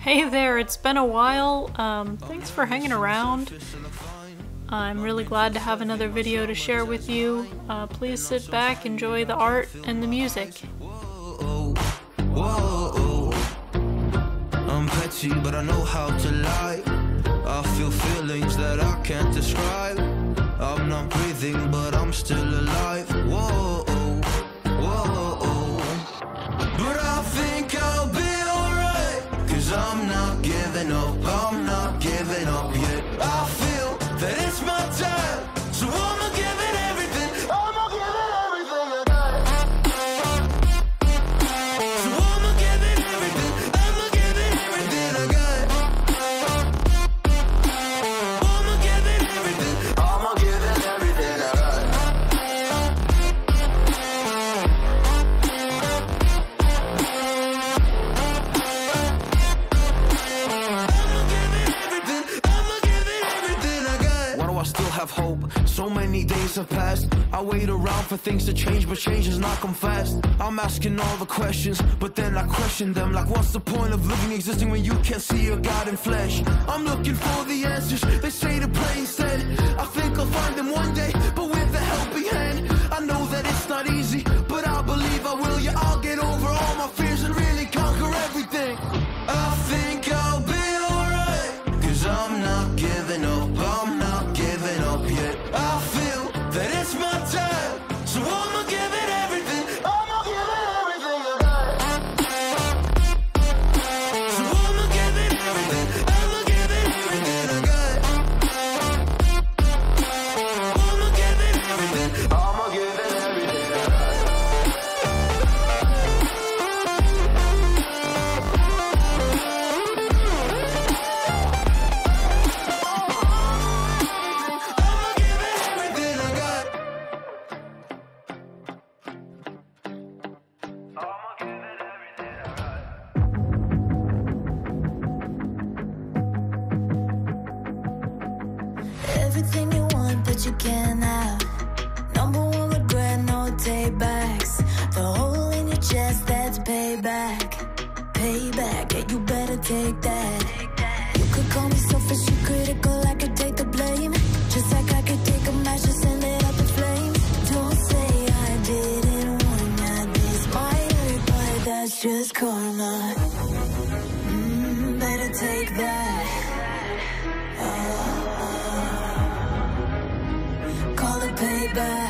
Hey there, it's been a while. Um, thanks for hanging around. I'm really glad to have another video to share with you. Uh, please sit back, enjoy the art and the music. I'm petty, but I know how to lie. I feel feelings that I can't describe. I'm not breathing, but I'm still alive. Whoa, I'm not giving up, I wait around for things to change, but change has not come fast. I'm asking all the questions, but then I question them. Like, what's the point of living, existing when you can't see your God in flesh? I'm looking for the answers. They say to pray instead. I think I'll find them one day, but with a helping hand. I know that it's not easy, you take that. You could call me selfish and critical, I could take the blame. Just like I could take a match and send it up in flames. Don't say I didn't warn ya. This might hurt, but that's just karma. Mm, better take that. call it payback.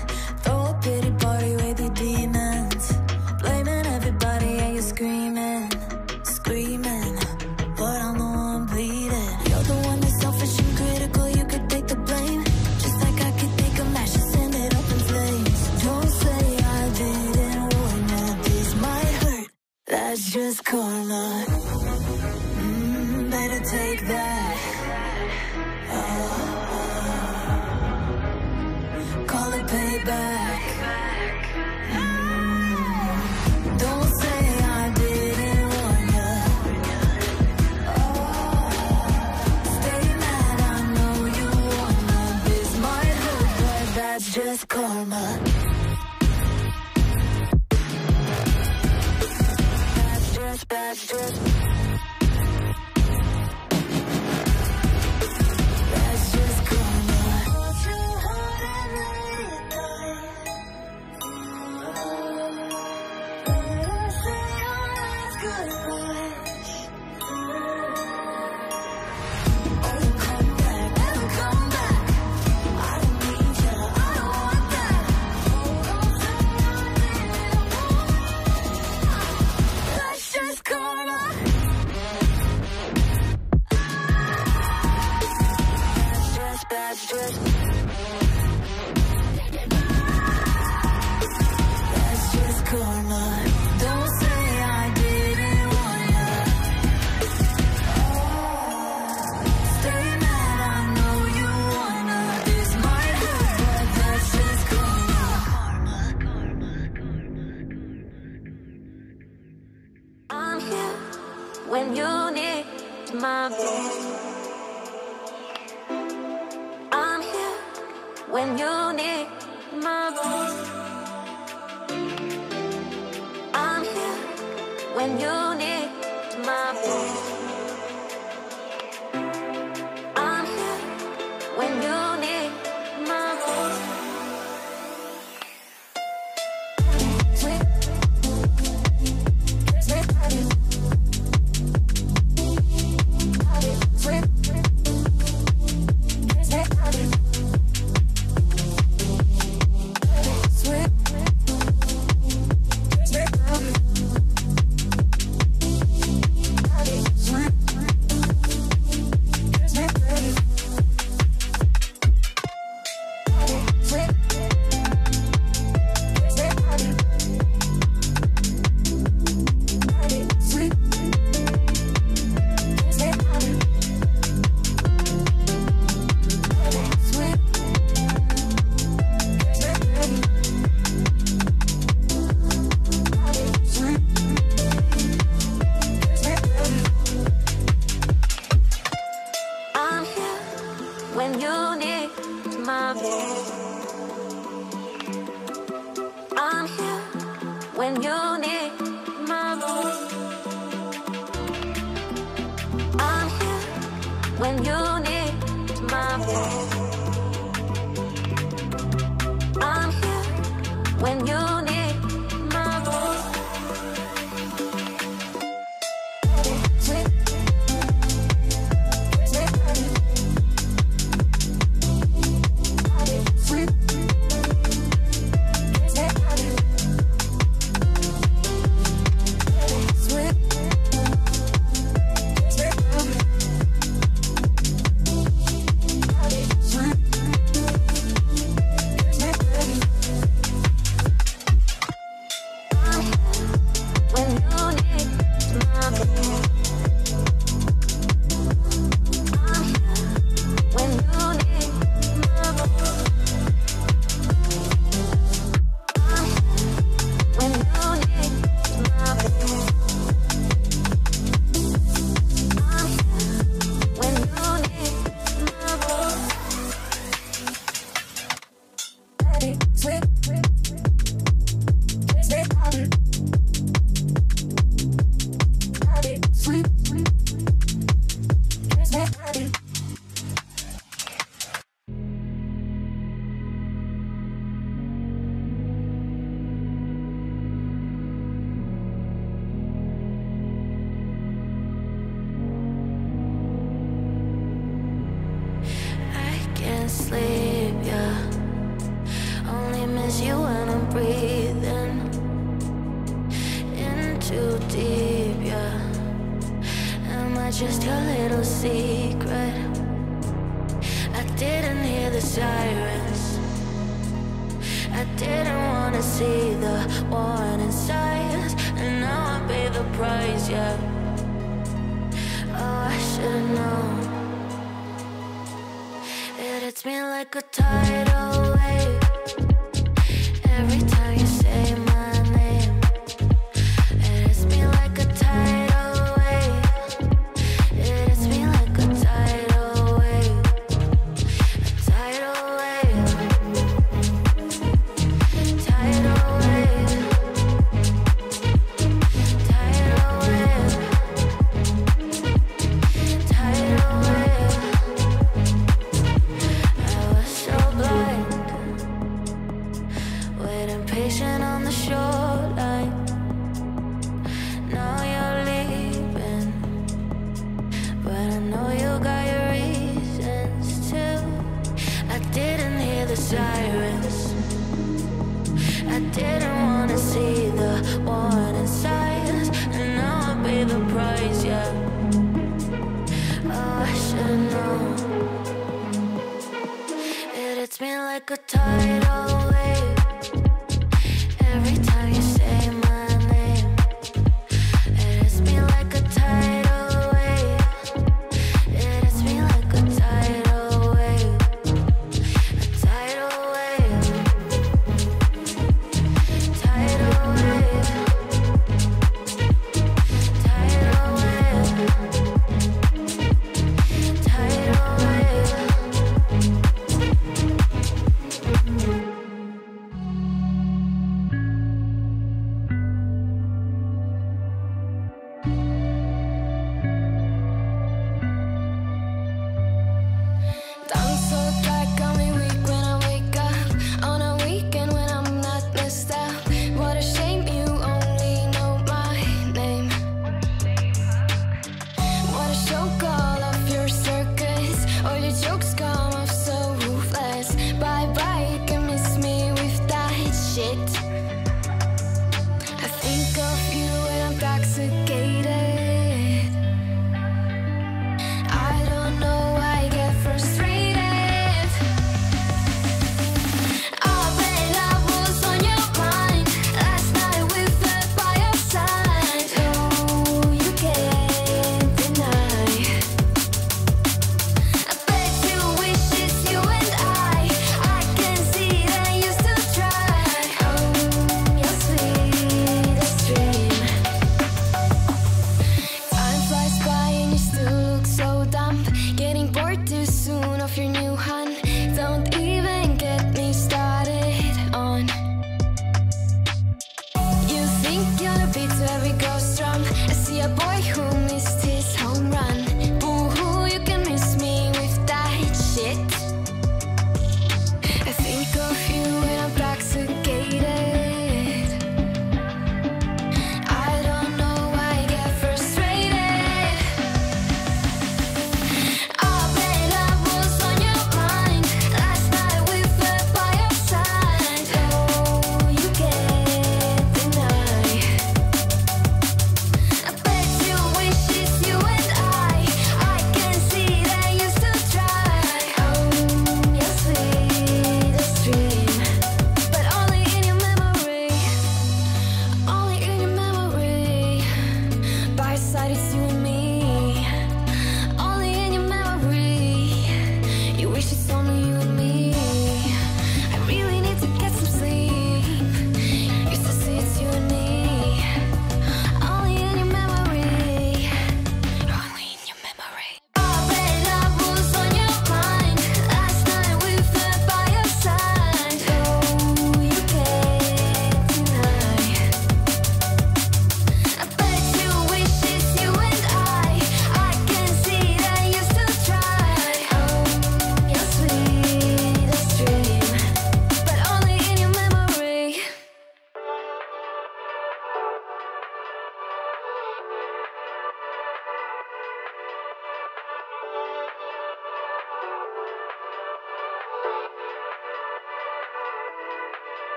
That's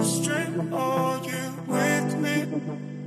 upstream, are you with me?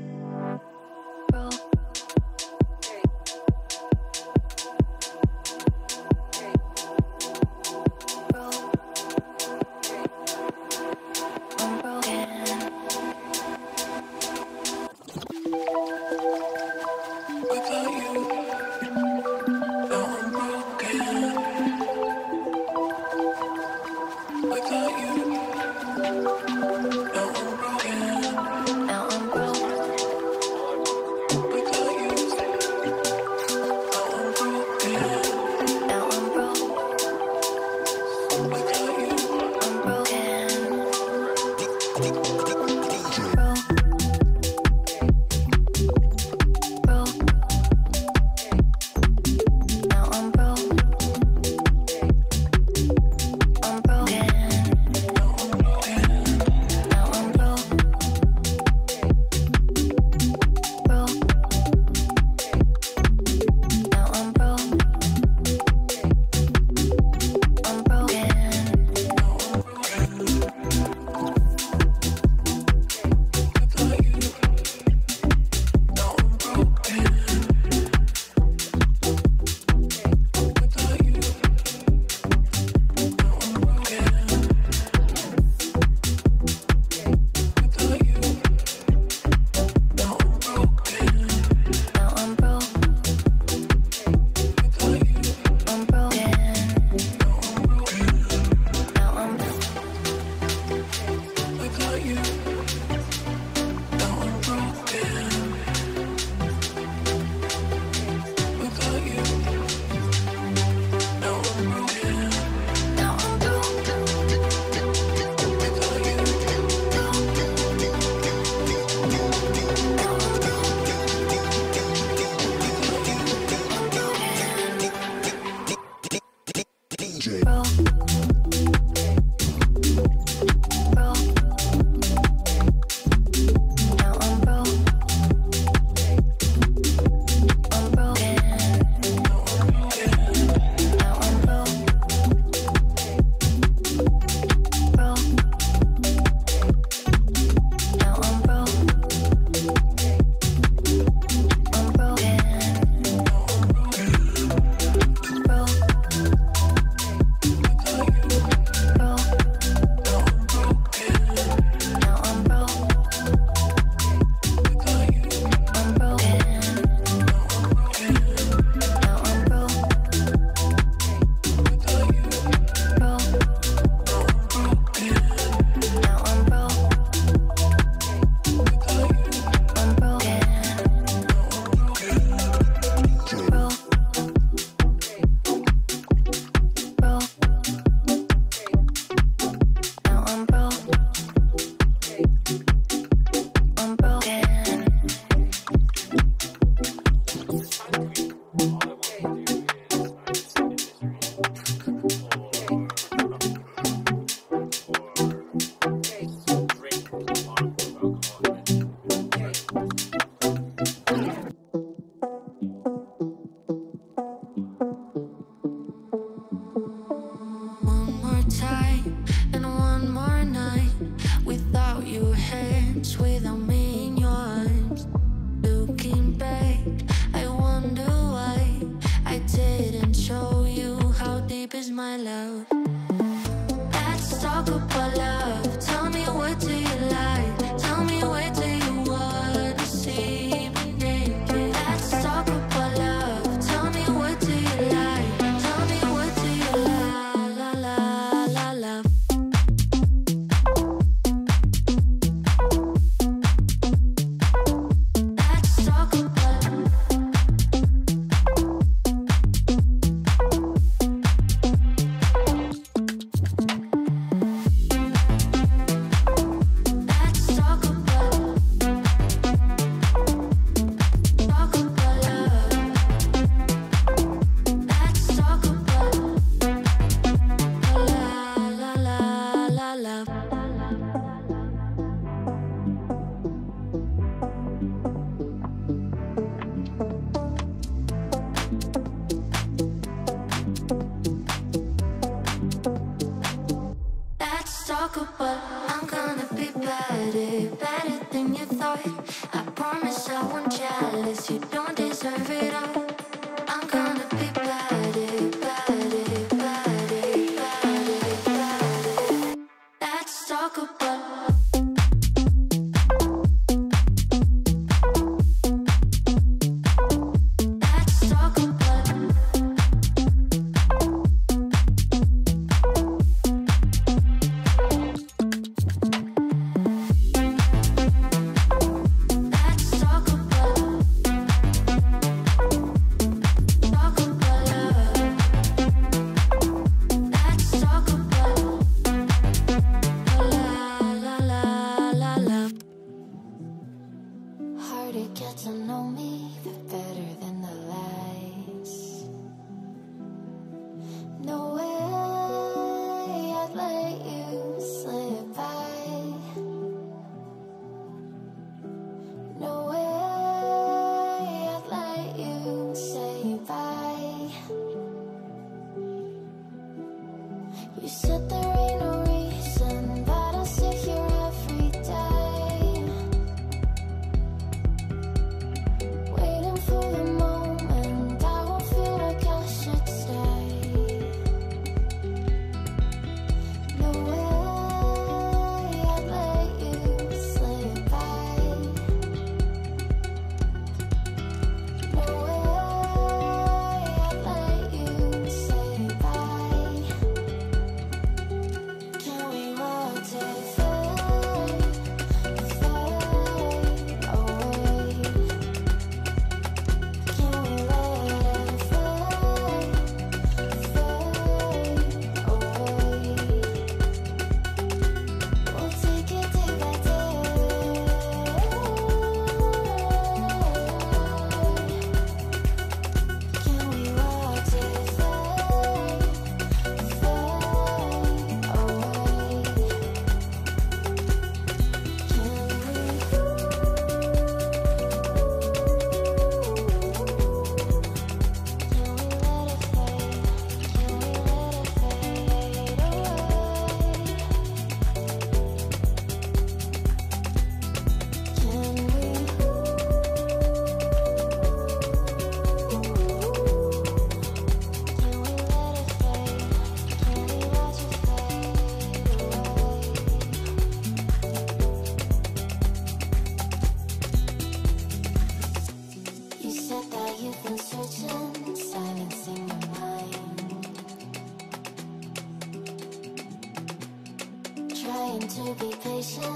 To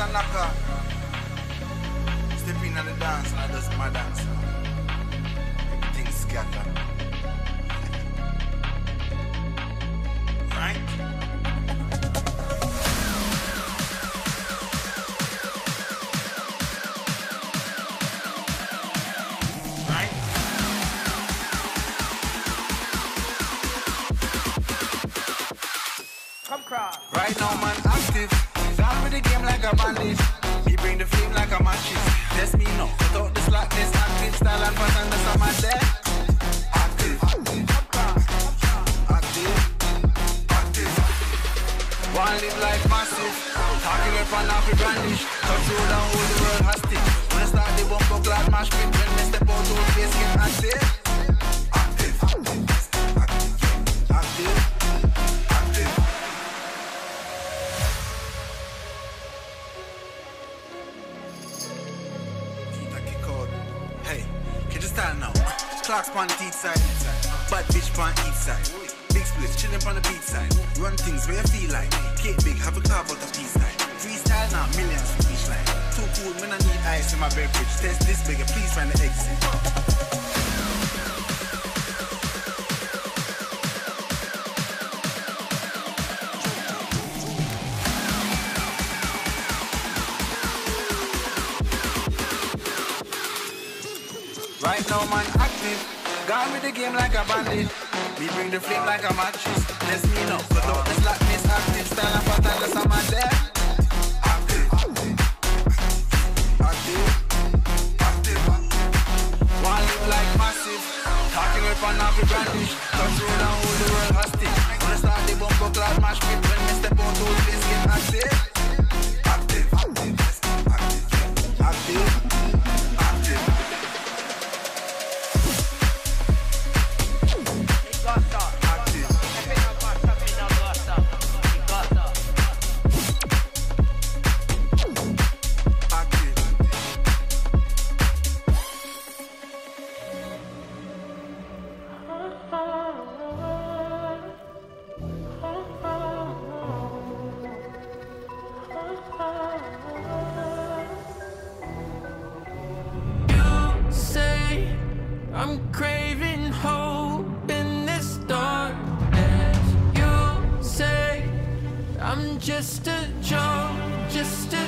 a knocker. With the just a joke, just a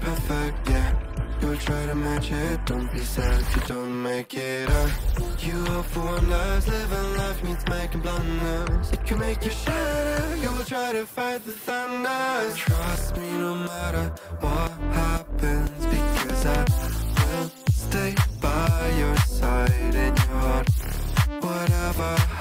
perfect, yeah. You try to match it, don't be sad if you don't make it up. You hope for one life, living life means making blunders. It can make you shatter, you will try to fight the thunder Trust me no matter what happens Because I will stay by your side in your heart. Whatever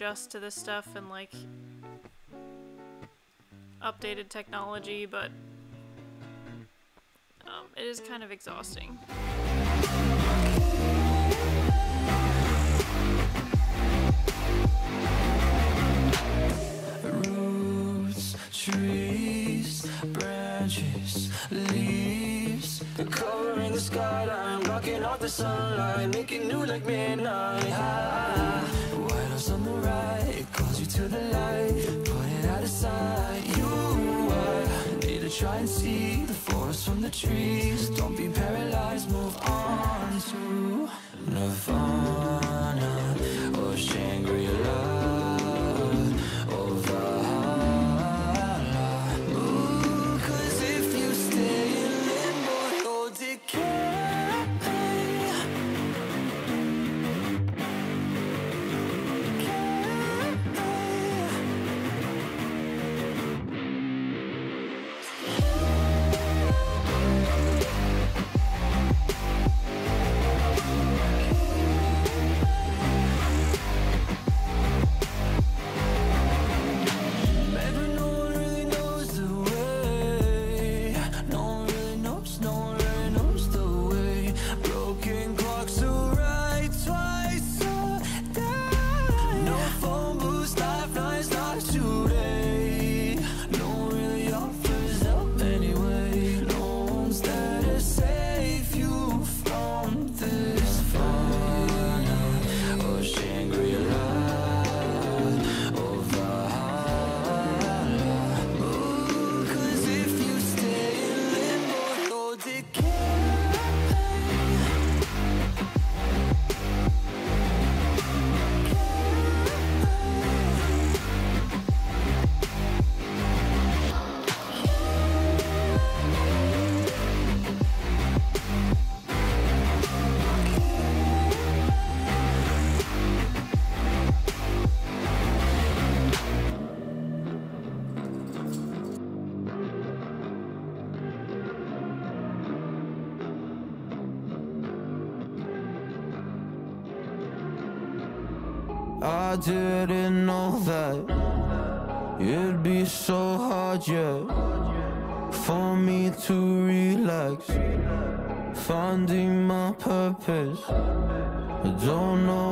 adjust to this stuff and like updated technology, but um, it is kind of exhausting. Roots, trees, branches, leaves, the skyline, blocking the sunlight, making new like midnight. High to the light, put it out of sight You, I need to try and see the forest from the trees. Don't be paralyzed, move on to Nirvana. Or Shangri-La. didn't know that It'd be so hard, yeah For me to relax. Finding my purpose I don't know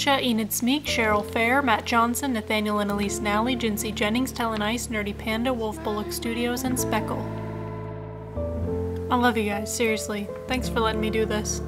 Marisha, Enid Smeek, Cheryl Fair, Matt Johnson, Nathanael and Elise Nalley, Jincy Jennings, Talon Ice, Nerdy Panda, Wolf Bullock Studios, and Speckle. I love you guys, seriously. Thanks for letting me do this.